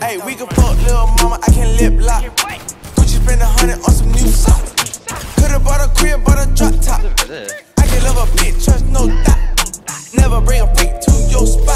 Hey, we can fuck little mama, I can lip lock. Gucci spend a hundred on some new socks. Could've bought a crib, bought a drop top. I can love a bitch, trust no doubt. Never bring a freak to your spot.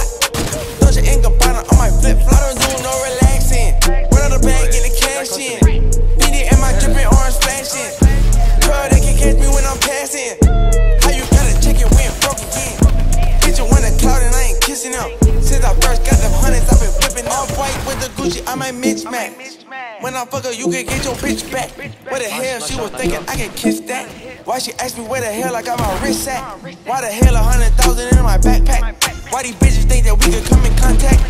Might mismatch. When I fuck her, you can get your bitch back. Where the hell she was thinking I can kiss that? Why she asked me where the hell I got my wrist at? Why the hell a hundred thousand in my backpack? Why these bitches think that we could come in contact?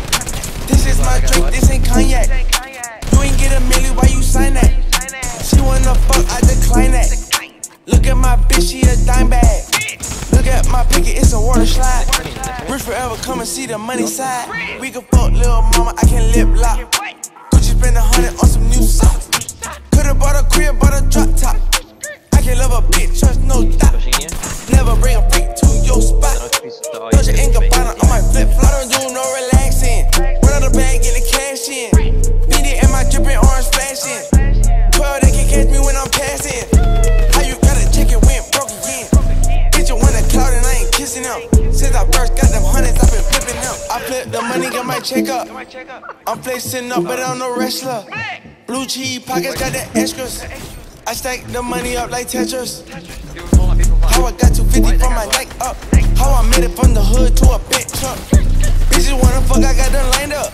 This is my drink, this ain't cognac. You ain't get a million, why you sign that? She wanna fuck, I decline that. Look at my bitch, she a dime bag. Look at my picket, it's a water slide. Rich forever, come and see the money side. We can fuck little mama, I can lip lock. Spend a hundred on some new socks. Could've bought a crib, bought a drop top. I can't love a bitch, trust no doubt. First got them hundreds, I've been flipping them. I flip the money, get my check up. I'm flexing up, but I'm no wrestler. Blue cheese pockets got the extras. I stack the money up like Tetris. How I got 250 from my neck up. How I made it from the hood to a big truck. Bitches wanna fuck, I got them lined up.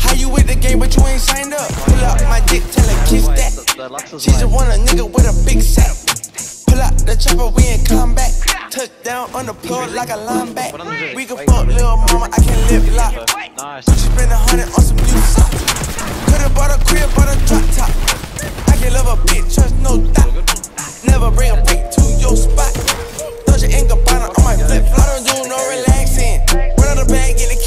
How you with the game, but you ain't signed up? Pull out my dick, tell her kiss that. She just want a nigga with a big sack. Pull out the chopper, we in combat. Touchdown on the plug like a linebacker. We can fuck little mama, I can't lip lock. She spend a hundred on some new socks. Could've bought a crib, bought a drop top. I can love a bitch, trust no thought. Never bring a beat to your spot. Dolce and Gabbana on my flip. I don't do no relaxing. Run out of bag, get it.